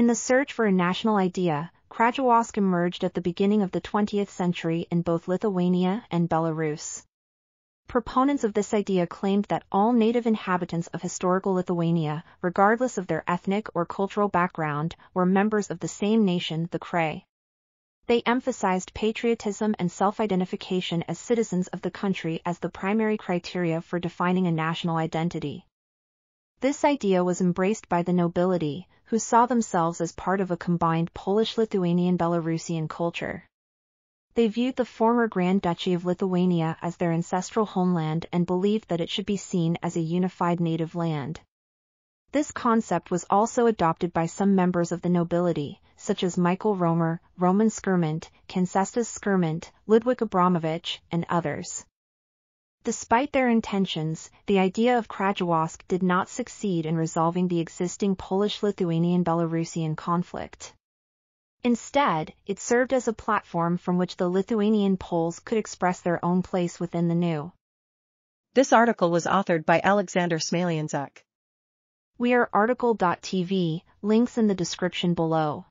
In the search for a national idea, Krajowość emerged at the beginning of the 20th century in both Lithuania and Belarus. Proponents of this idea claimed that all native inhabitants of historical Lithuania, regardless of their ethnic or cultural background, were members of the same nation, the Krai. They emphasized patriotism and self-identification as citizens of the country as the primary criteria for defining a national identity. This idea was embraced by the nobility, who saw themselves as part of a combined Polish-Lithuanian-Belarusian culture. They viewed the former Grand Duchy of Lithuania as their ancestral homeland and believed that it should be seen as a unified native land. This concept was also adopted by some members of the nobility, such as Michael Römer, Roman Skirmunt, Kencestas Skirmunt, Ludwig Abramowicz, and others. Despite their intentions, the idea of Krajowość did not succeed in resolving the existing Polish-Lithuanian-Belarusian conflict. Instead, it served as a platform from which the Lithuanian Poles could express their own place within the new. This article was authored by Aleksander Smalianczuk. We are RTCL.TV, links in the description below.